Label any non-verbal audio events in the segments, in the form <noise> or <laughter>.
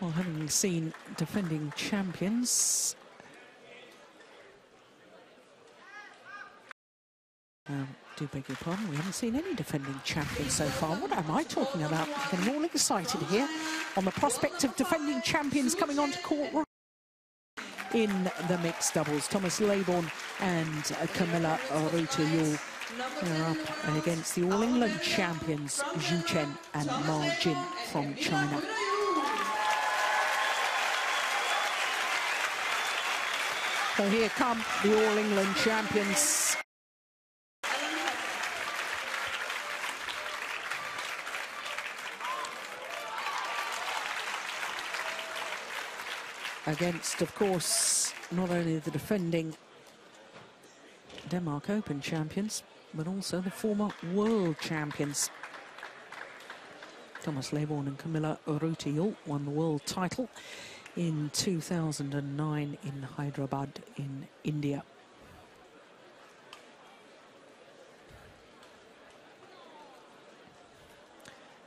Well, having seen defending champions, um, do beg your pardon, we haven't seen any defending champions so far. What am I talking about? Getting all excited here on the prospect of defending champions coming onto court in the mixed doubles. Thomas Laybourn and Kamilla Rytter are up against the All England champions Xu Chen and Ma Jin from China. So here come the All England champions. Against, of course, not only the defending Denmark Open champions, but also the former world champions. Thomas Laybourn and Kamilla Urrutia won the world title in 2009 in Hyderabad in India.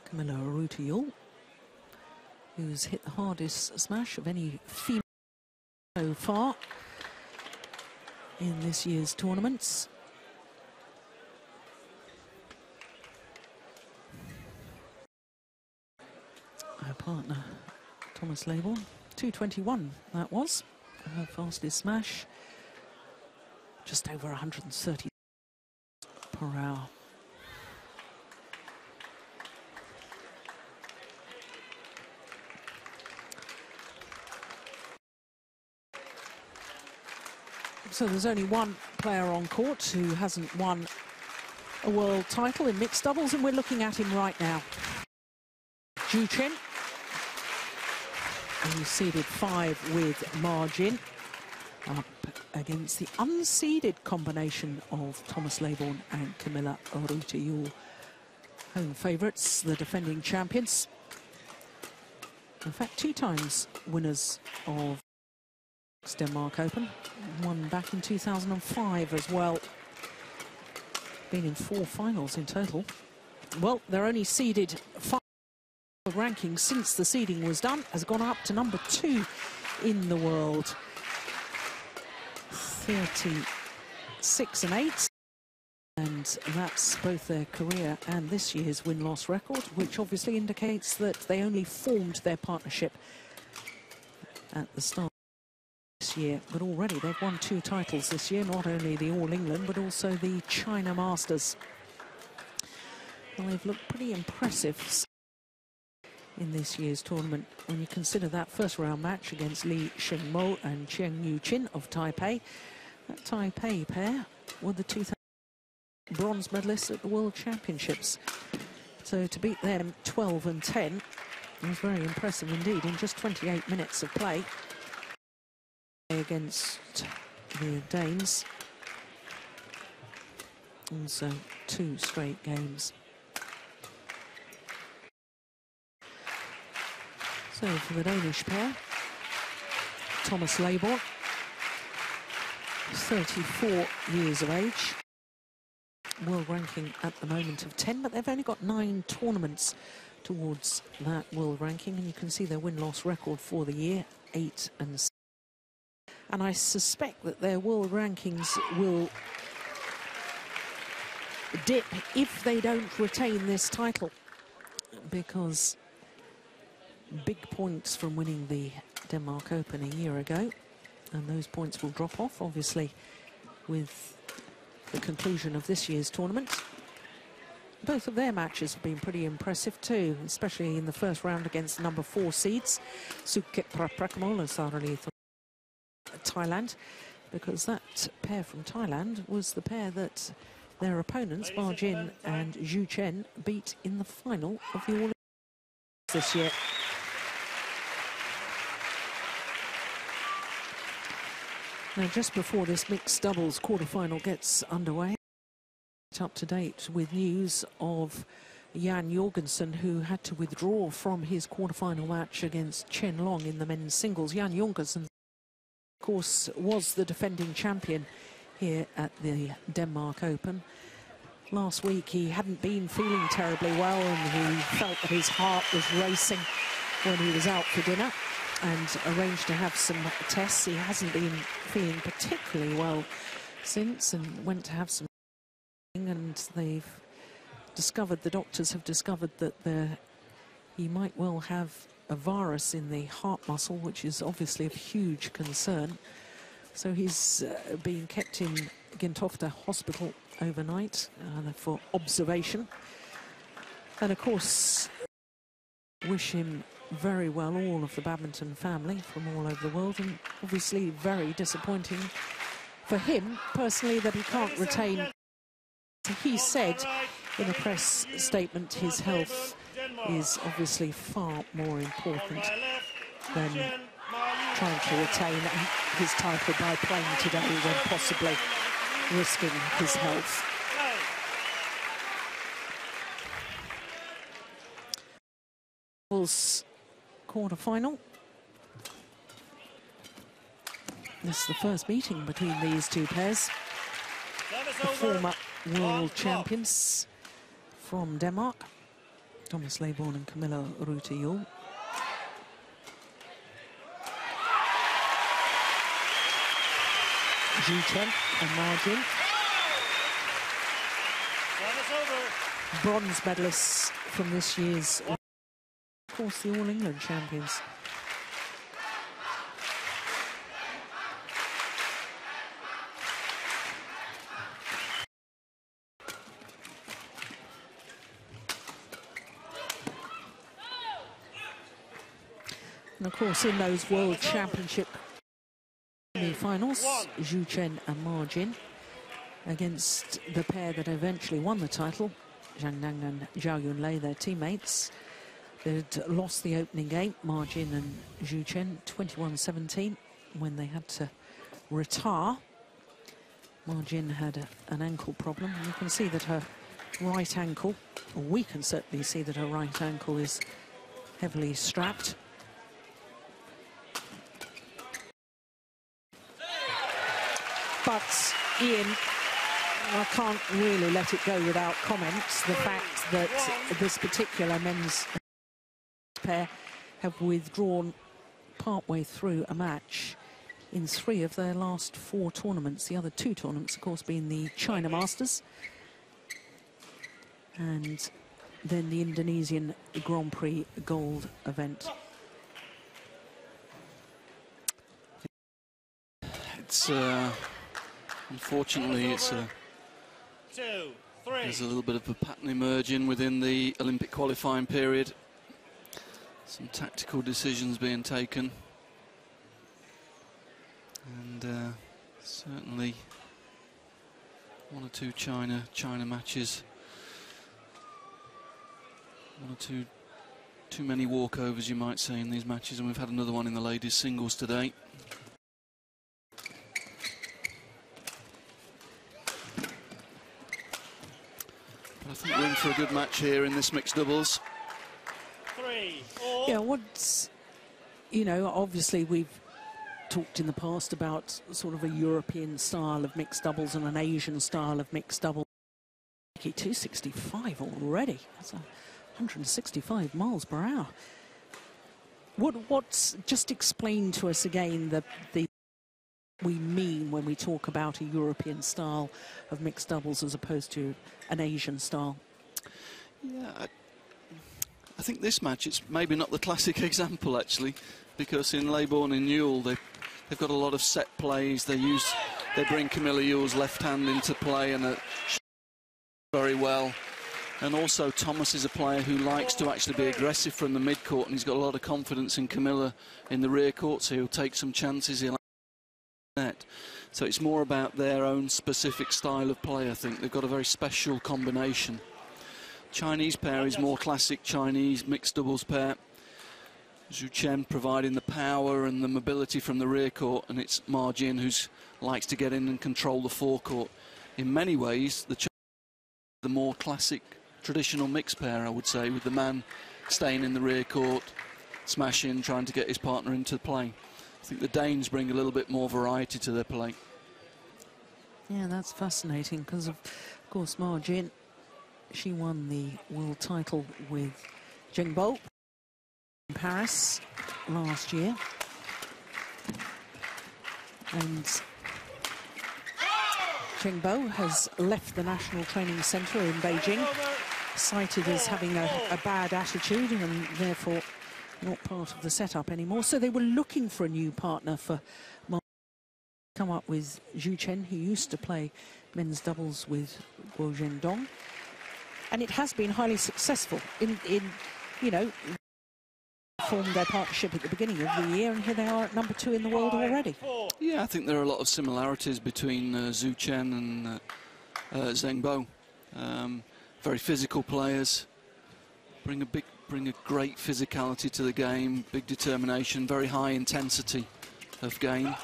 Kamilla Urrutia, who's hit the hardest smash of any female so far in this year's tournaments. Her partner, Thomas Laybourn, 221 that was, her fastest smash, just over 130 per hour. So there's only one player on court who hasn't won a world title in mixed doubles, and we're looking at him right now. Xu Chen, seeded five with Ma Jin. Up against the unseeded combination of Thomas Laybourn and Kamilla Urrutia, home favourites, the defending champions. In fact, two times winners of Denmark Open. Won back in 2005 as well. Been in four finals in total. Well, they're only seeded five ranking since the seeding was done. Has gone up to number two in the world. 36 and 8. And that's both their career and this year's win-loss record, which obviously indicates that they only formed their partnership at the start this year, but already they've won two titles this year, not only the All England, but also the China Masters. Well, they've looked pretty impressive in this year's tournament when you consider that first round match against Lee Sheng-mu and Chien Yu Chin of Taipei. That Taipei pair were the 2000 bronze medalists at the World Championships. So to beat them 12 and 10 was very impressive indeed in just 28 minutes of play against the Danes. Also two straight games. So for the Danish pair, Thomas Laybourn, 34 years of age, world ranking at the moment of 10, but they've only got nine tournaments towards that world ranking, and you can see their win-loss record for the year, 8 and and I suspect that their world rankings will dip if they don't retain this title because big points from winning the Denmark Open a year ago and those points will drop off obviously with the conclusion of this year's tournament. Both of their matches have been pretty impressive too, especially in the first round against number four seeds, Sudket Prapakamol and Saralee Thailand because that pair from Thailand was the pair that their opponents, Ma Jin and Xu Chen, beat in the final of the All this year. Now, just before this mixed doubles quarterfinal gets underway, up to date with news of Jan Jorgensen, who had to withdraw from his quarterfinal match against Chen Long in the men's singles. Jan Jorgensen of course, was the defending champion here at the Denmark Open. Last week he hadn't been feeling terribly well and he felt that his heart was racing when he was out for dinner and arranged to have some tests. He hasn't been feeling particularly well since and went to have some and they've discovered, the doctors have discovered that there, he might well have a virus in the heart muscle, which is obviously of huge concern. So he's uh, being kept in Gentofte Hospital overnight uh, for observation. And of course, wish him very well, all of the badminton family from all over the world, and obviously very disappointing for him personally that he can't retain. He said in a press statement his health is obviously far more important than trying to retain his title by playing today when possibly risking his health. Quarter-final. This is the first meeting between these two pairs. The former world champions from Denmark, Thomas Laybourn and Kamilla Rytter Juhl. Xu Chen and Ma Jin. Bronze medalists from this year's course, the All England champions. And of course, in those World Championship finals, Xu Chen and Ma Jin against the pair that eventually won the title, Zhang Nan and Zhao Yunlei, their teammates. They'd lost the opening game, Ma and Xu Chen, 21-17, when they had to retire. Ma had a, an ankle problem. You can see that her right ankle, or we can certainly see that her right ankle is heavily strapped. But Ian, I can't really let it go without comments. The fact that this particular men's pair have withdrawn partway through a match in three of their last four tournaments. The other two tournaments, of course, being the China Masters and then the Indonesian Grand Prix Gold event. It's uh, unfortunately it's a there's a little bit of a pattern emerging within the Olympic qualifying period. Some tactical decisions being taken. And uh, certainly one or two China China matches. One or two too many walkovers, you might say, in these matches. And we've had another one in the ladies' singles today. I think we're in for a good match here in this mixed doubles. Yeah, what's, you know, obviously we've talked in the past about sort of a European style of mixed doubles and an Asian style of mixed doubles. 265 already. That's 165 miles per hour. What, what's, just explain to us again the, the we mean when we talk about a European style of mixed doubles as opposed to an Asian style? Yeah, I think this match, it's maybe not the classic <laughs> example, actually, because in Laybourn and Juhl, they, they've got a lot of set plays. They use, they bring Kamilla Juhl's left hand into play and uh, very well. And also Thomas is a player who likes to actually be aggressive from the mid-court, and he's got a lot of confidence in Kamilla in the rear court, so he'll take some chances. He'll net. So it's more about their own specific style of play, I think. They've got a very special combination. Chinese pair is more classic Chinese mixed doubles pair. Xu Chen providing the power and the mobility from the rear court, and it's Ma Jin who likes to get in and control the forecourt. In many ways, the the more classic traditional mixed pair, I would say, with the man staying in the rear court, smashing, trying to get his partner into play. I think the Danes bring a little bit more variety to their play. Yeah, that's fascinating because, of course, Ma Jin she won the world title with Zheng Bo in Paris last year. And Zheng Bo has left the National Training Centre in Beijing, cited as having a, a bad attitude and therefore not part of the setup anymore. So they were looking for a new partner for Ma come up with Xu Chen, who used to play men's doubles with Guo Zhendong. And it has been highly successful in, in you know, formed their partnership at the beginning of the year, and here they are at number two in the world already. Yeah, I think there are a lot of similarities between uh, Xu Chen and uh, uh, Zheng Bo. Um, very physical players, bring a big, bring a great physicality to the game, big determination, very high intensity of game.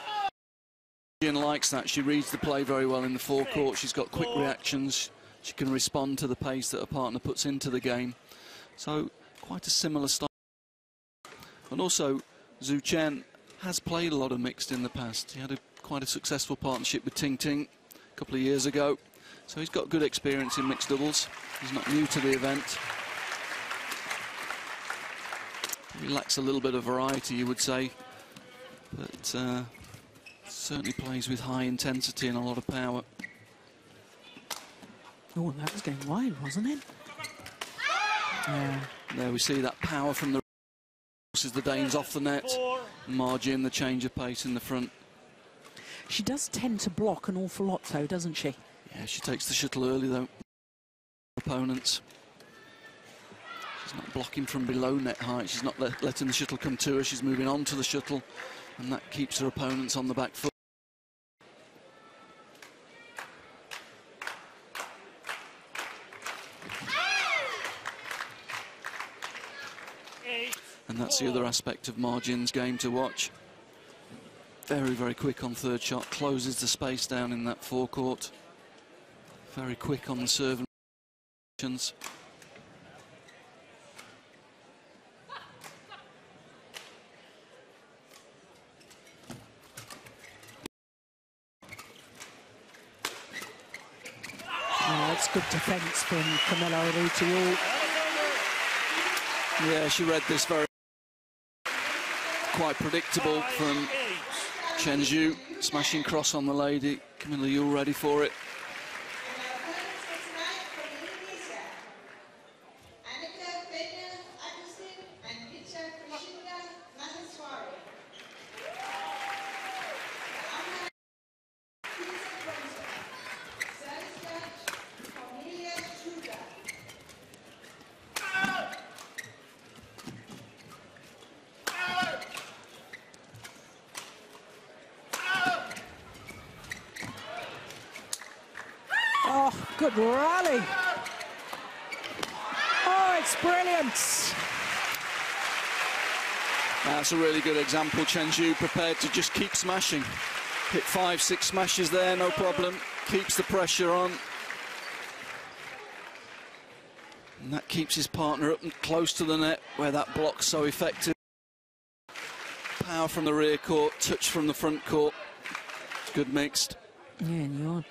Jin likes that. She reads the play very well in the forecourt. She's got quick reactions. She can respond to the pace that her partner puts into the game. So quite a similar style. And also, Xu Chen has played a lot of mixed in the past. He had a, quite a successful partnership with Ting Ting a couple of years ago. So he's got good experience in mixed doubles. He's not new to the event. He lacks a little bit of variety, you would say. But uh, certainly plays with high intensity and a lot of power. Oh, that was going wide, wasn't it? Yeah. There we see that power from the forces the Danes off the net. Ma Jin, the change of pace in the front. She does tend to block an awful lot, though, doesn't she? Yeah, she takes the shuttle early, though. Opponents. She's not blocking from below net height. She's not let, letting the shuttle come to her. She's moving on to the shuttle, and that keeps her opponents on the back foot. That's the other aspect of Ma Jin's game to watch. Very, very quick on third shot, closes the space down in that forecourt. Very quick on the serve and that's good defence from Kamilla Urrutia. Yeah, she read this very quite predictable from Chen Xu. Smashing cross on the lady. Kamilla Juhl ready for it. Good rally. Oh, it's brilliant. That's a really good example. Chen Xu prepared to just keep smashing. Hit five, six smashes there, no problem. Keeps the pressure on. And that keeps his partner up and close to the net where that block's so effective. Power from the rear court, touch from the front court. Good mixed. Yeah, and you're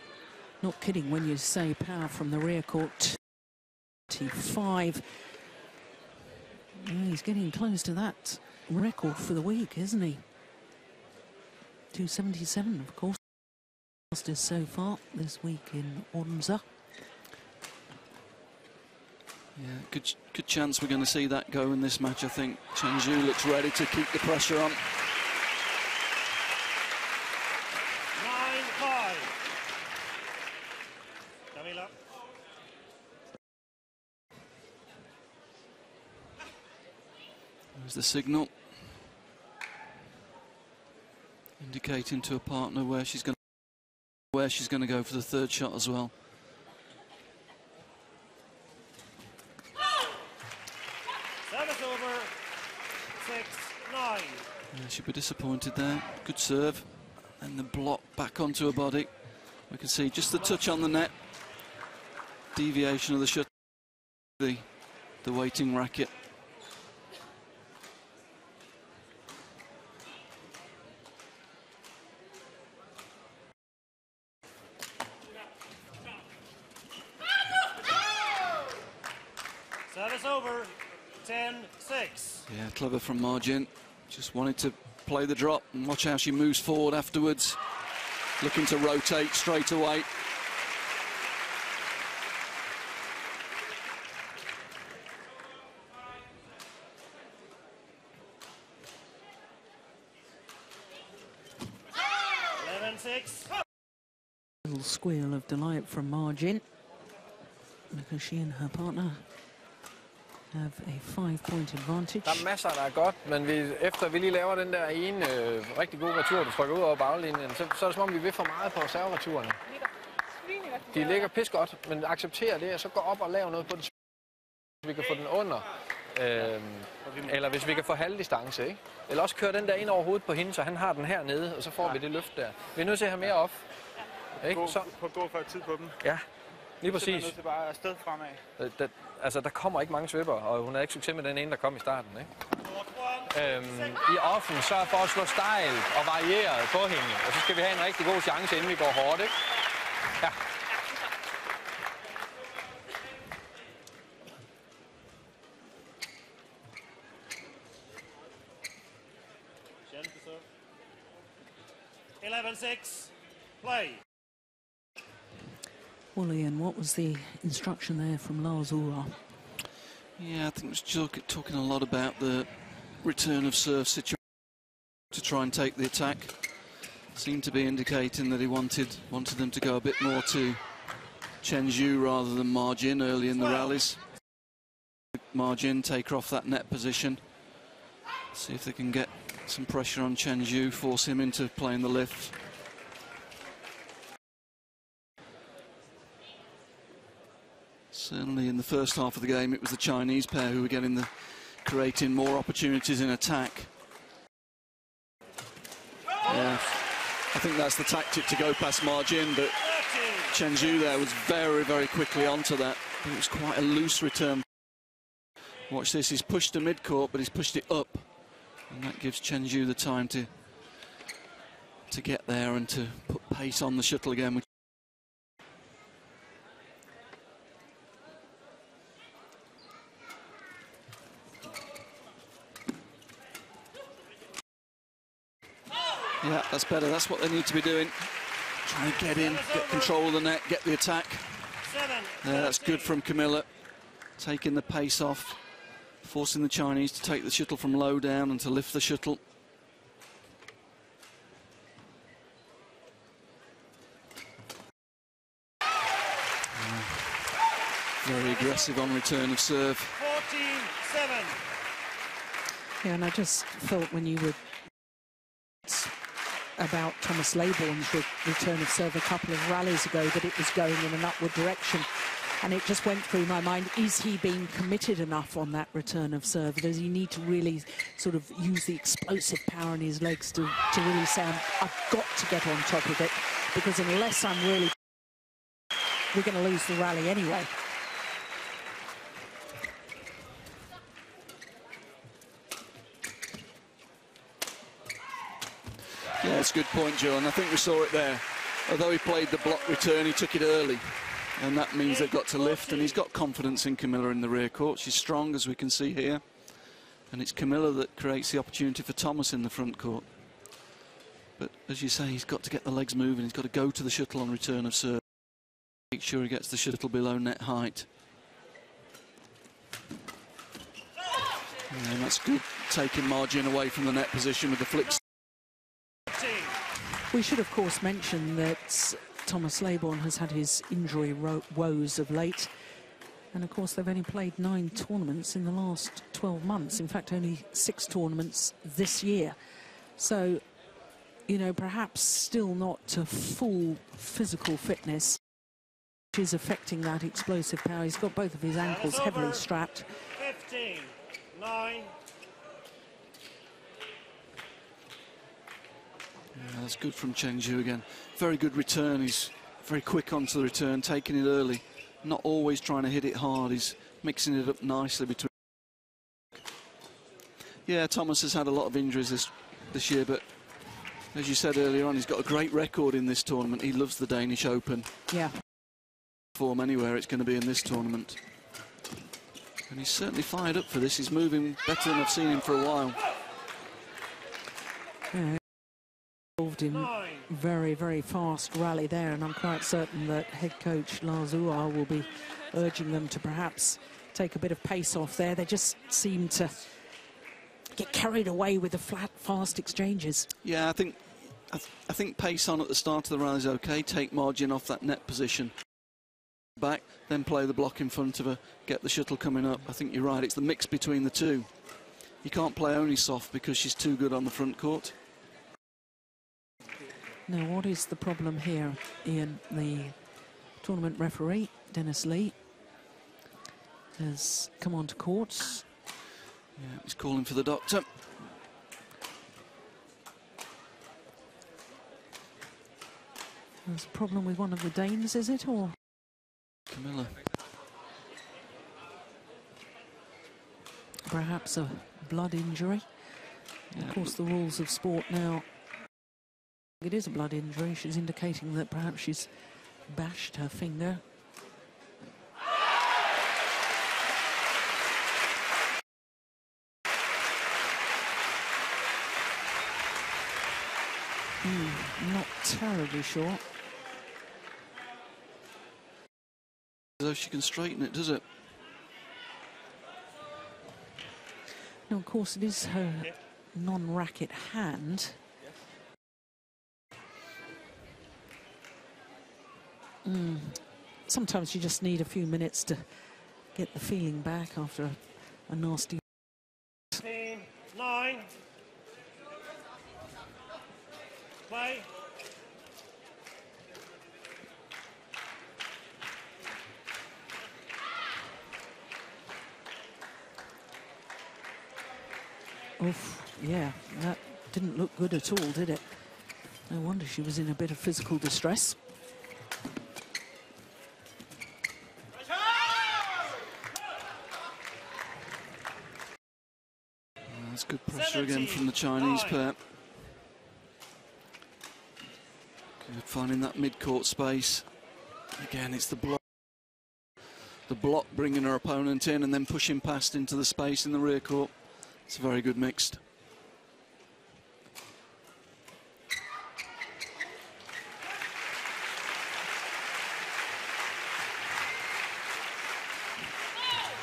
not kidding when you say power from the rear court. 25. Yeah, he's getting close to that record for the week, isn't he? 277, of course. Fastest so far this week in Odense. Yeah, good, good chance we're going to see that go in this match, I think. Chen Xu looks ready to keep the pressure on. There's the signal. Indicating to a partner where she's going where she's going to go for the third shot as well. Service over. Six, nine. Yeah, she'll be disappointed there. Good serve. And the block back onto her body. We can see just the touch on the net. Deviation of the shot. The, the waiting racket. Service over. 10 6. six. Yeah, clever from Ma Jin. Just wanted to play the drop and watch how she moves forward afterwards. Looking to rotate straight away. Little squeal of delight from Ma Jin because she and her partner have a five-point advantage. Der er masser, der er godt, men vi, efter vi lige laver den der ene øh, rigtig gode retur, du trykker ud over baglinjen, så, så er det som om, vi vil for meget på reservereturerne. De ligger pis godt, men accepterer det, og så gå op og lave noget på den, så vi kan få den under. Øhm, eller hvis vi kan få halv distance, ikke? Eller også køre den der ind over hovedet på hende, så han har den hernede, og så får vi det løft der. Vi er nødt til at have mere off. Ikke? Så, på gå før tid på dem. ja, lige Så er præcis. nødt til bare afsted fremad. Øh, Der, altså, der kommer ikke mange svipper, og hun havde ikke succes med den ene, der kom i starten. Ikke? Øhm, I offen sørg for at slå stejl og varieret på hende, og så skal vi have en rigtig god chance, inden vi går hårdt. Ikke? What was the instruction there from Lars Uhre? Yeah, I think it was talk, talking a lot about the return of serve situation to try and take the attack. Seemed to be indicating that he wanted wanted them to go a bit more to Chen Xu rather than Ma Jin early in the rallies. Ma Jin take her off that net position. See if they can get some pressure on Chen Xu, force him into playing the lift. Certainly in the first half of the game, it was the Chinese pair who were getting the creating more opportunities in attack. Yeah, I think that's the tactic to go past Ma Jin, but. Chen Xu there was very, very quickly onto that. It was quite a loose return. Watch this, he's pushed to mid-court, but he's pushed it up. And that gives Chen Xu the time to to get there and to put pace on the shuttle again. Yeah, that's better. That's what they need to be doing. Try and get in, get control of the net, get the attack. Yeah, that's good from Kamilla. Taking the pace off, forcing the Chinese to take the shuttle from low down and to lift the shuttle. Mm. Very aggressive on return of serve. Fourteen seven. Yeah, and I just felt when you were about Thomas Laybourn's re- return of serve a couple of rallies ago that it was going in an upward direction. And it just went through my mind, is he being committed enough on that return of serve? Does he need to really sort of use the explosive power in his legs to, to really say, "I'm- I've got to get on top of it? Because unless I'm really... We're going to lose the rally anyway. Yeah, that's a good point, Joe, and I think we saw it there. Although he played the block return, he took it early. And that means they've got to lift, and he's got confidence in Kamilla in the rear court. She's strong, as we can see here. And it's Kamilla that creates the opportunity for Thomas in the front court. But as you say, he's got to get the legs moving. He's got to go to the shuttle on return of serve. Make sure he gets the shuttle below net height. And that's good, taking Ma Jin away from the net position with the flip. We should, of course, mention that Thomas Laybourn has had his injury woes of late. And, of course, they've only played nine tournaments in the last 12 months. In fact, only six tournaments this year. So, you know, perhaps still not to full physical fitness, which is affecting that explosive power. He's got both of his ankles heavily strapped. 15, 9, that's good from Chen Xu again. Very good return. He's very quick onto the return, taking it early. Not always trying to hit it hard. He's mixing it up nicely between. Yeah, Thomas has had a lot of injuries this this year, but as you said earlier on, he's got a great record in this tournament. He loves the Danish Open. Yeah. Form anywhere, it's going to be in this tournament. And he's certainly fired up for this. He's moving better than I've seen him for a while. Yeah, involved in very, very fast rally there, and I'm quite certain that head coach Lars Uhre will be urging them to perhaps take a bit of pace off there. They just seem to get carried away with the flat, fast exchanges. Yeah, I think I, th- I think pace on at the start of the rally is okay. Take Ma Jin off that net position. Back, then play the block in front of her. Get the shuttle coming up. I think you're right. It's the mix between the two. You can't play only soft because she's too good on the front court. Now, what is the problem here, Ian? The tournament referee, Dennis Lee, has come onto court. Yeah, he's calling for the doctor. There's a problem with one of the Danes, is it? Or Kamilla. perhaps a blood injury? Yeah, Of course, the rules of sport now. It is a blood injury. She's indicating that perhaps she's bashed her finger. Hmm, not terribly sure. as though she can straighten it, does it? No, of course, it is her non-racket hand. Mm. Sometimes you just need a few minutes to get the feeling back after a, a nasty. 15, 9. Play. Oof, yeah, that didn't look good at all, did it? No wonder she was in a bit of physical distress. Again from the Chinese pair. Good finding that mid-court space. Again, it's the block. The block bringing her opponent in and then pushing past into the space in the rear court. It's a very good mixed.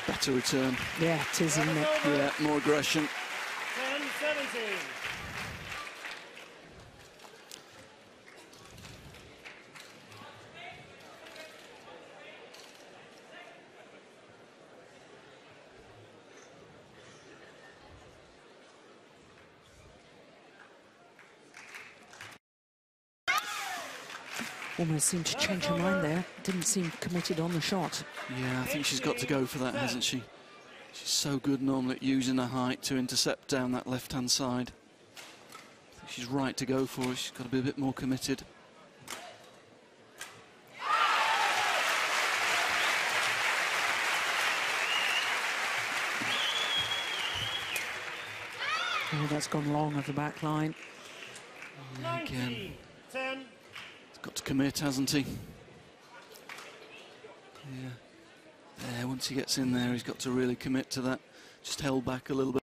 Better return. Yeah, it is, isn't it? Yeah, more aggression. Almost seemed to change her mind there. Didn't seem committed on the shot. Yeah, I think she's got to go for that, hasn't she? She's so good normally at using her height to intercept down that left-hand side. I think she's right to go for it. She's got to be a bit more committed. Oh, that's gone long of the back line. Yeah, again, 19, 10. he's got to commit, hasn't he? Yeah. There, once he gets in there, he's got to really commit to that. Just held back a little bit.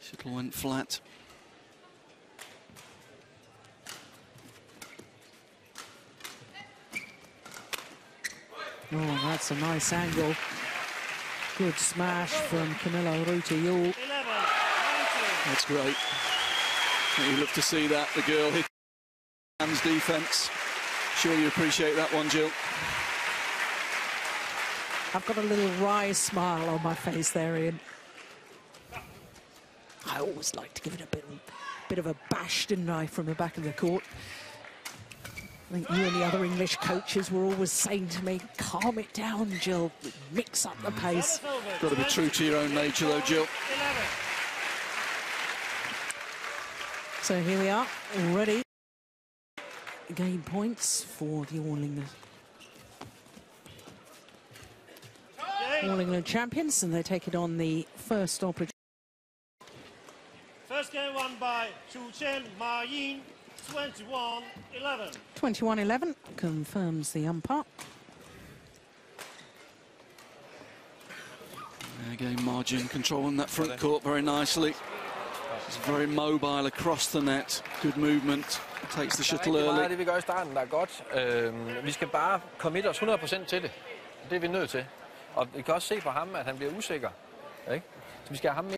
Shuttle went flat. Oh, that's a nice angle. Good smash from Kamilla Rytter Juhl. That's great. You love to see that, the girl hit hands defence. Sure you appreciate that one, Gill. I've got a little wry smile on my face there, Ian. I always like to give it a bit, bit of a bash, didn't I, from the back of the court. I think you and the other English coaches were always saying to me, calm it down, Gill, mix up the pace. Got to be true to your own nature, though, Gill. So here we are, already. Gain points for the All England, All England champions, and they take it on the first opportunity. First game won by Xu Chen Ma Jin, 21 11. 21-11 confirms the umpire. Again, Ma Jin controlling that front court very nicely. He's very mobile across the net. Good movement. Takes the Der er shuttle rigtig meget af det, vi gør i starten, der er godt. Øhm, vi skal bare commit os 100% til det. Det er vi nødt til. Og vi kan også se på ham, at han bliver usikker. Ikke? Så vi skal have ham med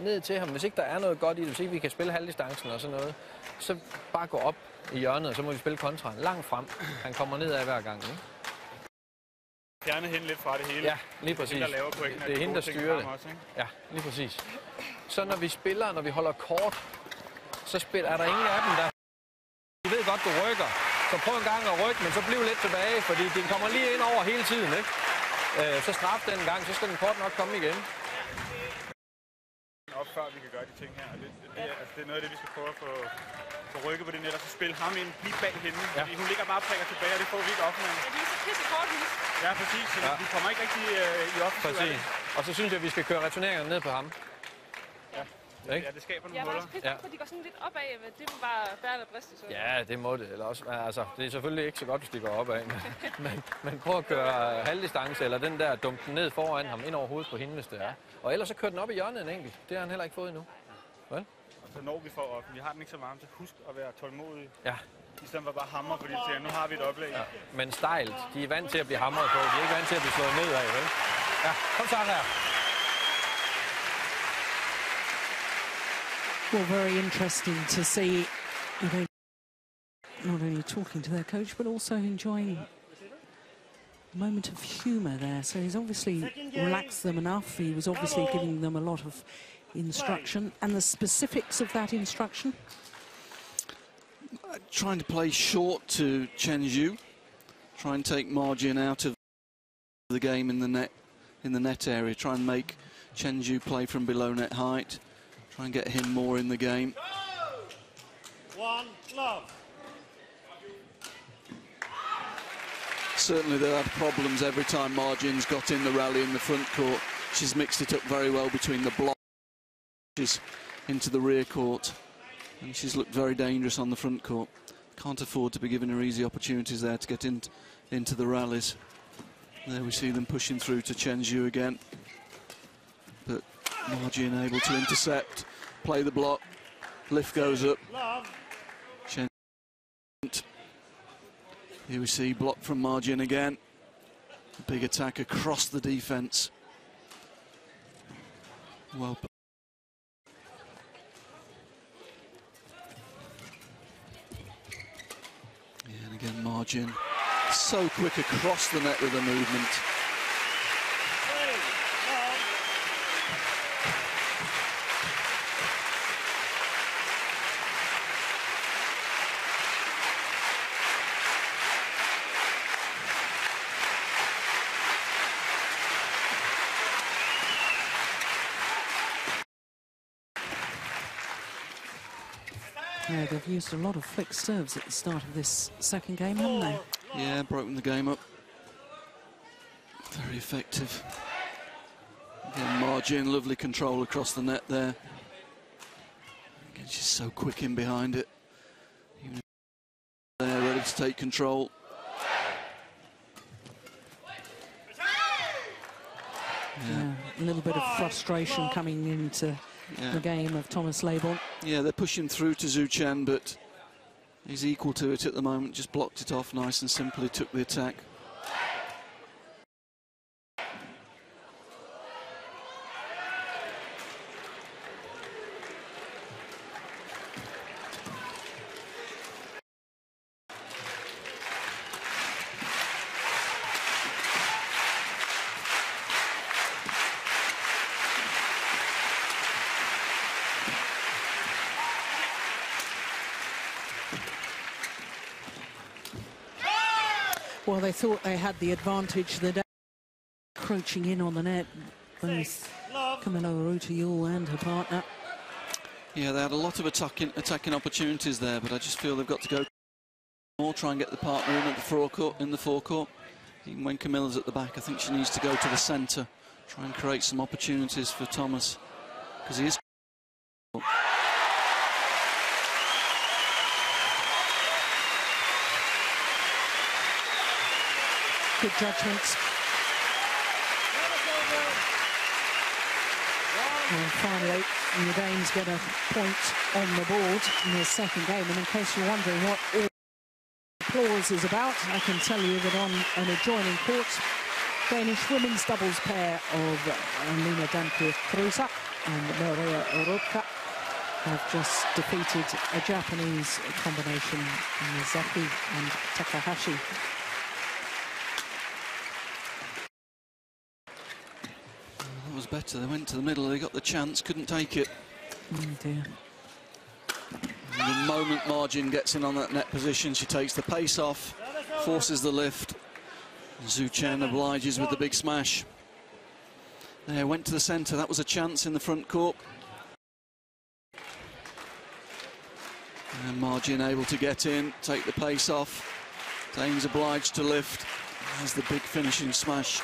ned til ham. Hvis ikke der er noget godt i det, hvis ikke vi kan spille halvdistancen og sådan noget, så bare gå op i hjørnet, og så må vi spille kontra langt frem. Han kommer ned af hver gang. Ikke? Fjerne hende lidt fra det hele. Ja, lige præcis. Hende, der laver pointene, Det er de hende, der ting styrer det. Også, ikke? Ja, lige præcis. Så når vi spiller, når vi holder kort, så spiller, er der ingen af dem, der... De ved godt, du rykker. Så prøv en gang at rykke, men så bliv lidt tilbage, fordi den kommer lige ind over hele tiden, ikke? Øh, så straf den en gang, så skal den kort nok komme igen. Op før vi kan gøre de ting her. Og Det, det, det, er, altså, det er noget af det, vi skal prøve at få, få rykket på det net, og så spille ham ind lige bag hende. Ja. Fordi hun ligger bare og prikker tilbage, og det får vi ikke offenland. Ja, de er så pisse kort, hus. Ja, præcis. Så Ja. vi kommer ikke rigtig øh, i offensiv. Præcis. det. Og så synes jeg, at vi skal køre returneringerne ned på ham. Ja, Ikke? det skaber nogle Jeg var huller. Ja. ja. for de går sådan lidt opad, men det var bare bære eller briste. Så. Ja, det må det. Eller også, men altså, det er selvfølgelig ikke så godt, hvis de går opad. Men, <laughs> men, men prøv at køre halvdistance, eller den der dumpe den ned foran ham, ind over hovedet på hende, hvis det er. Og ellers så kører den op i hjørnet en enkelt. Det har han heller ikke fået endnu. Vel? Så når vi får op, vi har den ikke så varmt, så husk at være tålmodig. Ja. I stedet for bare hammer, fordi tænker, nu har vi et oplæg. ja. Men stejlt. De er vant til at blive hamret på. De er ikke vant til at blive slået ned af, vel? Ja, kom så her. Well, very interesting to see you know, not only talking to their coach but also enjoying a moment of humour there. So he's obviously relaxed them enough. He was obviously giving them a lot of instruction and the specifics of that instruction. Trying to play short to Chen Xu. Try and take Ma Jin out of the game in the net in the net area. Try and make Chen Xu play from below net height. Try and get him more in the game. One love. Certainly they had problems every time Ma Jin's got in the rally in the front court. She's mixed it up very well between the blocks into the rear court. And she's looked very dangerous on the front court. Can't afford to be giving her easy opportunities there to get in, into the rallies. There we see them pushing through to Chen Xu again. Ma Jin able to intercept, play the block. Lift goes up. Here we see block from Ma Jin again. Big attack across the defence. Well. and again Ma Jin. So quick across the net with the movement. They've used a lot of flick serves at the start of this second game, haven't they? Yeah, broken the game up. Very effective. Again, Ma Jin, lovely control across the net there. Again, she's so quick in behind it. Even there, ready to take control. Yeah, a little bit of frustration coming into Yeah, the game of Thomas Laybourn. yeah they're pushing through to Xu Chen, but he's equal to it at the moment. Just blocked it off nice and simply, took the attack. Thought they had the advantage. The encroaching in on the net, both. Kamilla Rytter Juhl and her partner. Yeah, they had a lot of attacking attacking opportunities there, but I just feel they've got to go more, try and get the partner in at the forecourt, in the forecourt. Even when Kamilla's at the back, I think she needs to go to the centre, try and create some opportunities for Thomas, because he is. Good judgments. And finally, the Danes get a point on the board in their second game. And in case you're wondering what all applause is about, I can tell you that on an adjoining court, Danish women's doubles pair of Line Damkjær Kruse and Marie Røpke have just defeated a Japanese combination, Misaki and Takahashi. That was better. They went to the middle. They got the chance, couldn't take it. Oh dear. The moment Ma Jin gets in on that net position, she takes the pace off, forces the lift. Xu Chen obliges with the big smash. There, went to the centre. That was a chance in the front court. And Ma Jin able to get in, take the pace off. Danes obliged to lift. There's the big finishing smash.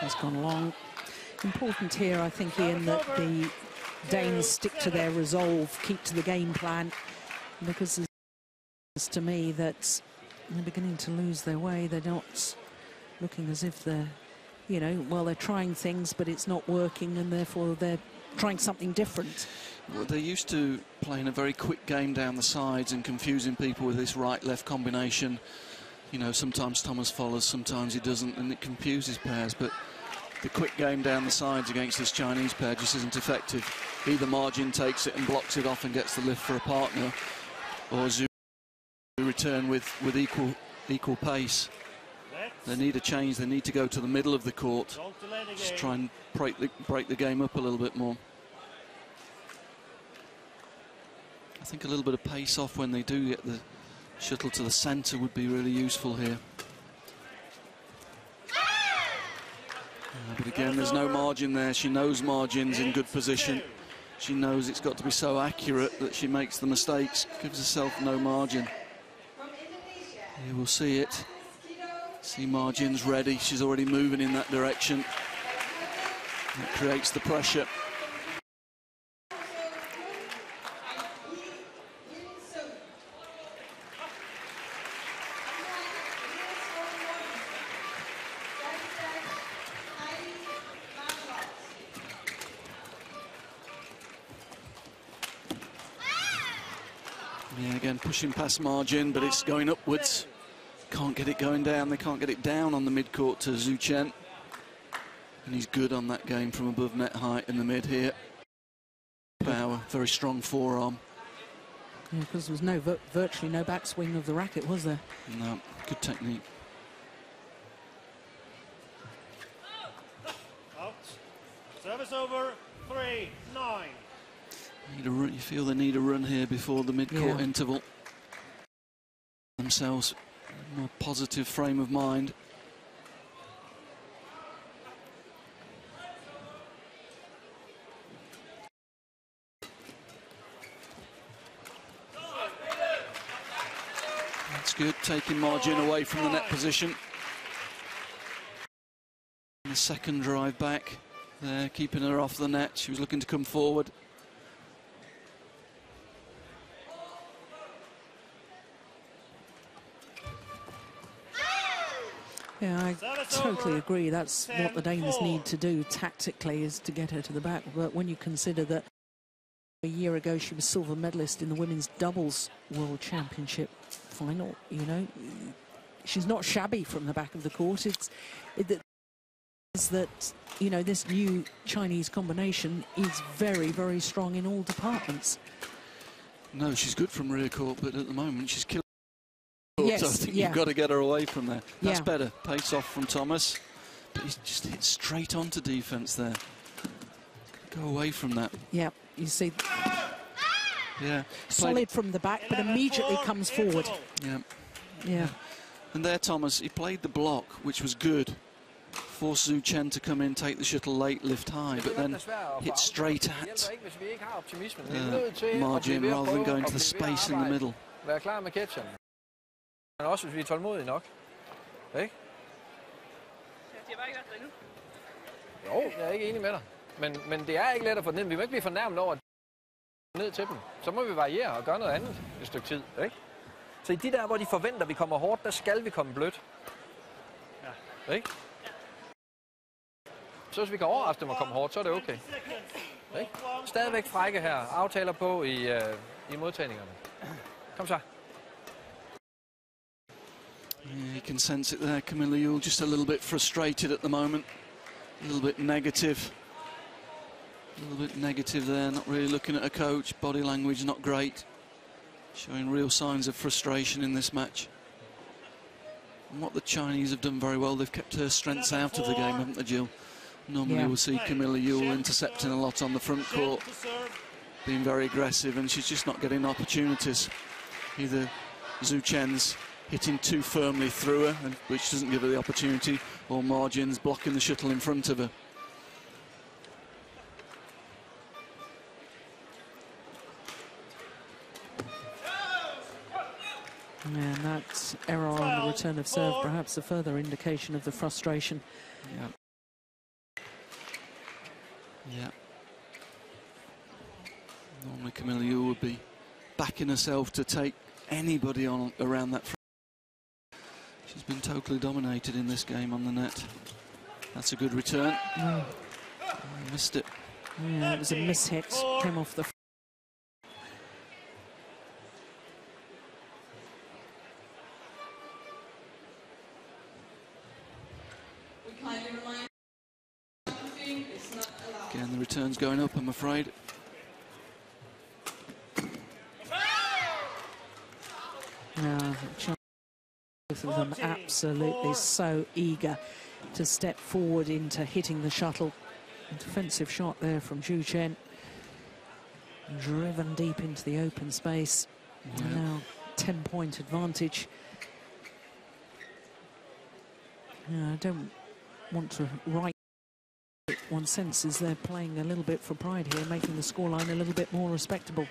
has gone long. Important here, I think, Ian, that the Danes stick to their resolve, keep to the game plan, because it's to me that they're beginning to lose their way. They're not looking as if they're, you know, well, they're trying things, but it's not working, and therefore they're trying something different. Well, they're used to playing a very quick game down the sides and confusing people with this right-left combination. You know, sometimes Thomas follows, sometimes he doesn't, and it confuses pairs. But the quick game down the sides against this Chinese pair just isn't effective. Either Ma Jin takes it and blocks it off and gets the lift for a partner, or Xu return with, with equal equal pace. They need a change. They need to go to the middle of the court. Just try and break the, break the game up a little bit more. I think a little bit of pace off when they do get the shuttle to the centre would be really useful here. But again, there's no margin there. She knows Ma Jin's in good position. She knows it's got to be so accurate that she makes the mistakes, gives herself no margin. Here we'll see it. See Ma Jin's ready. She's already moving in that direction. That creates the pressure. Yeah, again, pushing past Ma Jin, but it's going upwards. Can't get it going down. They can't get it down on the mid-court to Xu Chen. And he's good on that game from above net height in the mid here. Power, very strong forearm. Yeah, because there was no virtually no backswing of the racket, was there? No, good technique. Out. Service over. Three, nine. Need a run, you feel they need a run here before the mid-court Yeah. interval. Themselves a more positive frame of mind. That's good, taking Ma Jin away from the net position. And the second drive back there, keeping her off the net. She was looking to come forward. Yeah, I totally agree. That's what the Danes need to do tactically is to get her to the back. But when you consider that a year ago she was silver medalist in the women's doubles world championship final, you know, she's not shabby from the back of the court. It's it, that- you know this new Chinese combination is very very strong in all departments. No, she's good from rear court, but at the moment she's killed. Yes, so I think yeah. you've got to get her away from there. That's Yeah. better. Pace off from Thomas. But he's just hit straight onto defence there. Go away from that. Yeah, you see, Yeah. Played- solid from the back, but immediately comes forward. Yeah. Yeah. And there, Thomas, he played the block, which was good. Forced Xu Chen to come in, take the shuttle late, lift high, but then hit straight at hjælper ikke, hvis vi ikke har optimismen. Vi uh, nødt til at margin blive ved at rather than going to the blive ved at space in the middle. Men også hvis vi er tålmodige nok. Ikke? De har bare ikke der endnu. Jo, jeg er ikke enig med dig. Men, men det er ikke let at få ned. Vi må ikke blive fornærmet over, at ned til dem. Så må vi variere og gøre noget andet et stykke tid. Ikke? Så i de der, hvor de forventer, at vi kommer hårdt, der skal vi komme blødt. Ja. Ikke? Så hvis vi kan overraske dem og komme hårdt, så er det okay. Ikke? Stadigvæk frække her. Aftaler på i, uh, i modtagningerne. Kom så. Yeah, you can sense it there. Kamilla Juhl just a little bit frustrated at the moment. A little bit negative. A little bit negative there. Not really looking at her coach. Body language not great. Showing real signs of frustration in this match. And what the Chinese have done very well, they've kept her strengths out of the game, haven't they, Gill? Normally Yeah. we'll see Kamilla Juhl intercepting a lot on the front court, being very aggressive, and she's just not getting opportunities. Either Xu Chen's hitting too firmly through her, and, which doesn't give her the opportunity, or Ma Jin's blocking the shuttle in front of her. And that error on the return of serve, perhaps a further indication of the frustration. Yeah. Yeah. Normally Kamilla Juhl would be backing herself to take anybody on around that front. She's been totally dominated in this game on the net. That's a good return. Oh, Oh, missed it. yeah, it was a mishit, came off the Again, the return's going up, I'm afraid. China, both of them absolutely so eager to step forward into hitting the shuttle. Defensive shot there from Xu Chen. Driven deep into the open space. Yeah. Now 10 point advantage. Yeah, I don't want to write. it. One senses they're playing a little bit for pride here, making the scoreline a little bit more respectable.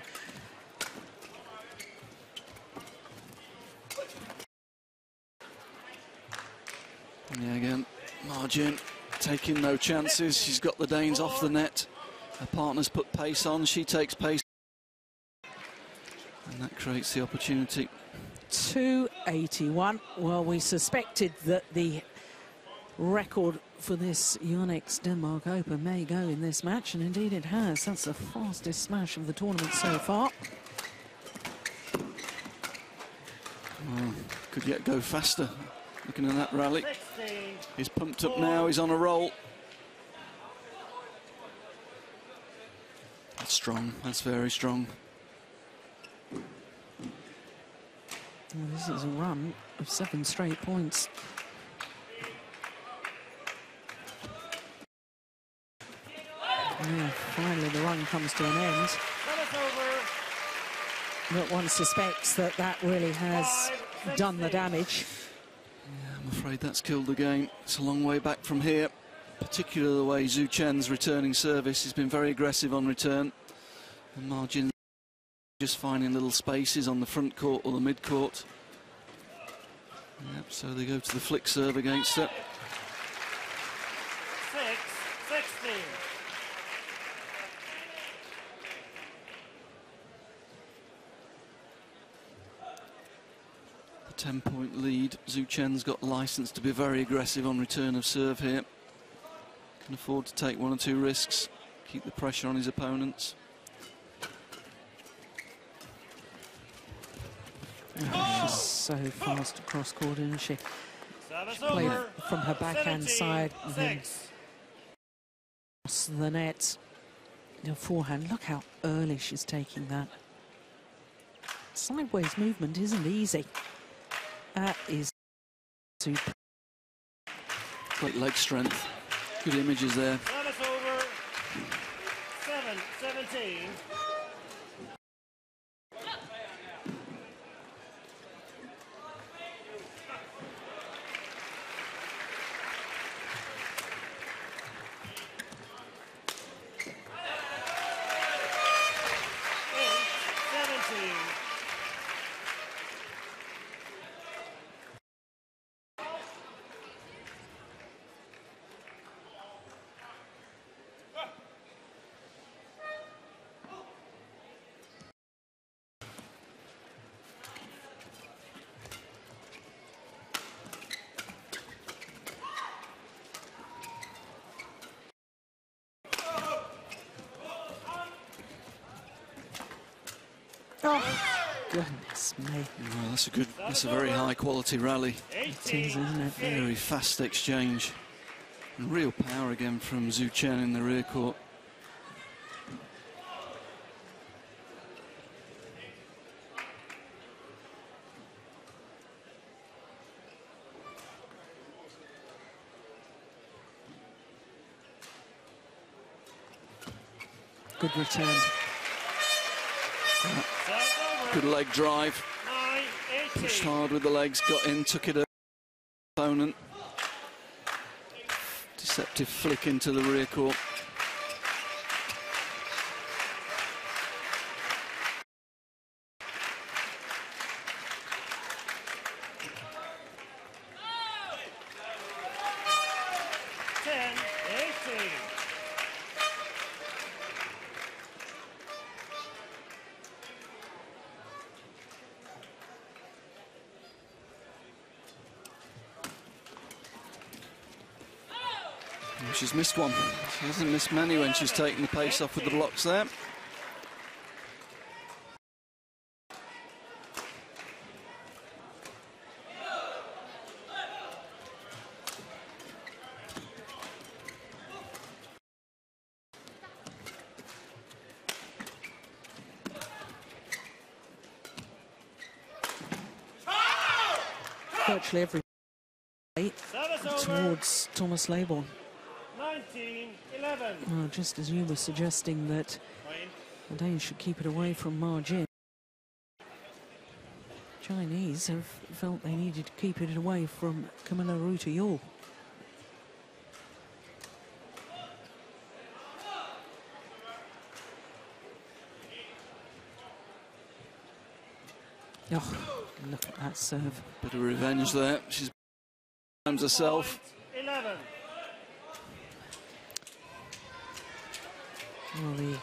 Yeah, again, Ma Jin taking no chances. She's got the Danes off the net. Her partner's put pace on. She takes pace. And that creates the opportunity. 281. Well, we suspected that the record for this Yonex Denmark Open may go in this match, and indeed it has. That's the fastest smash of the tournament so far. Well, could yet go faster. Looking at that rally. 16. He's pumped up now. He's on a roll. That's strong. That's very strong. Well, this is a run of seven straight points. Yeah, finally, the run comes to an end. Service. But one suspects that that really has done the damage. I'm afraid that's killed the game. It's a long way back from here, particularly the way Xu Chen's returning service has been very aggressive on return. The Ma Jin just finding little spaces on the front court or the mid court. Yep, so they go to the flick serve against it. Six, 10-point lead. Xu Chen's got license to be very aggressive on return of serve here. Can afford to take one or two risks, keep the pressure on his opponents. Oh, she's so fast across court, isn't she? She played from her backhand side then across the net. Your forehand, look how early she's taking that. Sideways movement isn't easy. That is super. Great leg strength. Good images there. Service over. 7, 17. Eight, 17. Oh, goodness me. Well, that's a good, that's a very high quality rally. It is, isn't it? Very fast exchange. And real power again from Xu Chen in the rear court. Good return. Good leg drive. 9 Pushed hard with the legs, got in, took it opponent. Deceptive flick into the rear court. One. She hasn't missed many when she's taken the pace off with the blocks there. Virtually every towards Thomas Laybourn. 19 11. Well, just as you were suggesting that Point. the Danes should keep it away from Ma Jin. Chinese have felt they needed to keep it away from Kamilla Rytter Juhl. Oh, look at that serve. Bit of revenge there. She's times herself. Point 11. Well, the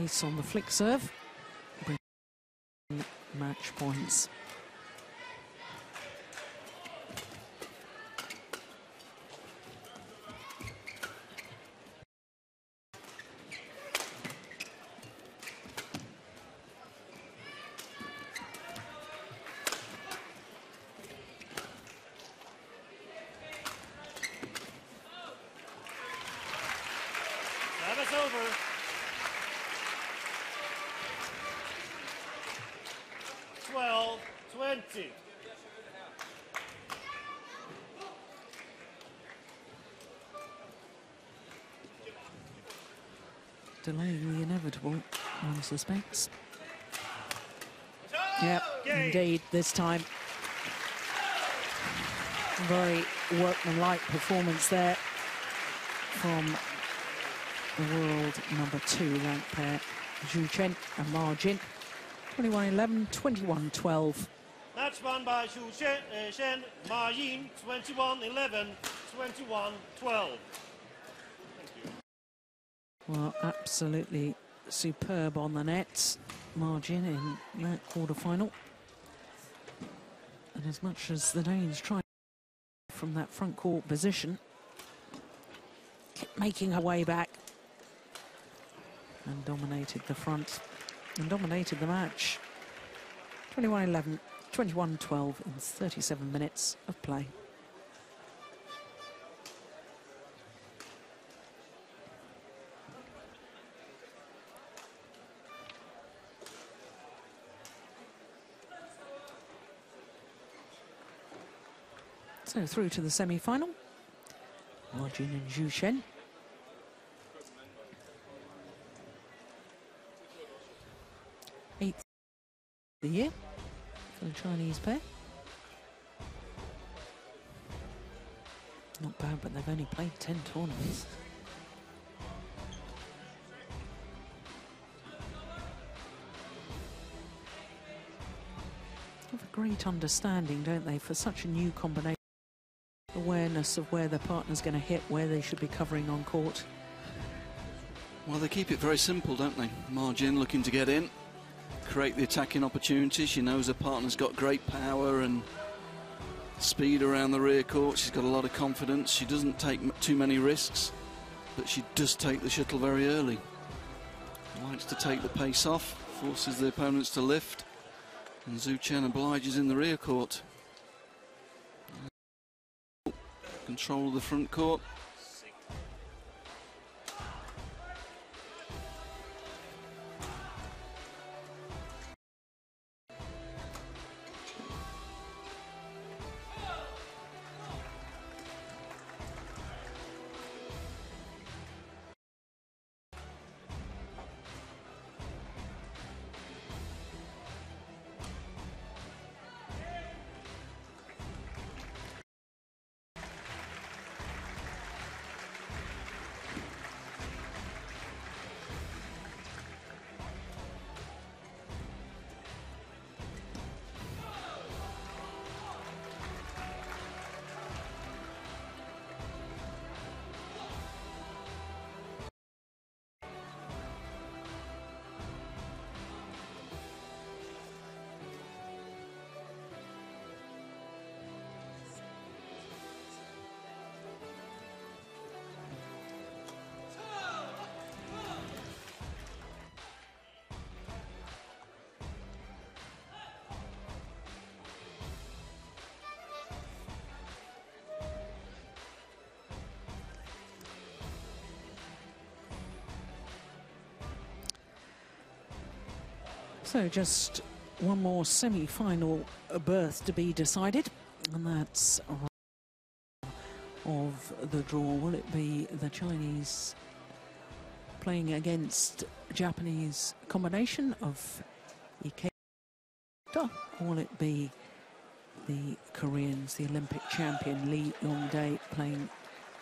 ace on the flick serve. Match points. Service over. Twelve, twenty. Delaying the inevitable, one suspects. Yep, indeed, this time. Very workmanlike performance there from the world number two ranked pair, Xu Chen and Ma Jin. 21-11, 21-12. Match won by Xu Chen, uh, Shen Ma Yin, 21 11, 21 12. Well, absolutely superb on the nets, Ma Jin in that quarter-final. And as much as the Danes tried from that front court position, kept making her way back and dominated the front and dominated the match. 21-11, 21-12 in 37 minutes of play. So through to the semi-final. Ma Jin and Xu Chen. Eighth the year for the Chinese pair. Not bad, but they've only played 10 tournaments. Have a great understanding, don't they, for such a new combination. Awareness of where their partner's going to hit, where they should be covering on court. Well, they keep it very simple, don't they? Ma Jin looking to get in, create the attacking opportunity. She knows her partner's got great power and speed around the rear court. She's got a lot of confidence. She doesn't take too many risks, but she does take the shuttle very early. Likes to take the pace off. forces the opponents to lift, and Xu Chen obliges in the rear court. Control of the front court. So just one more semi-final berth to be decided, and that's of the draw. Will it be the Chinese playing against Japanese combination of Ike, or will it be the Koreans, the Olympic champion Lee Yong-dae playing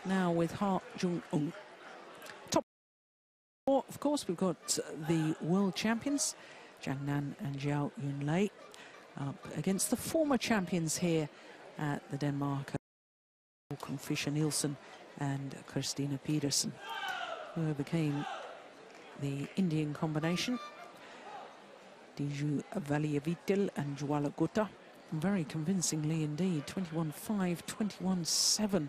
now with Ha Jung-eun? Top four, of course, we've got the world champions. Zhang Nan and Zhao Yunlei up against the former champions here at the Denmark Joachim Fischer Nielsen and Christina Pedersen who became the Indian combination. Diju Valiyaveetil and Jwala Gutta very convincingly indeed 21-5 21-7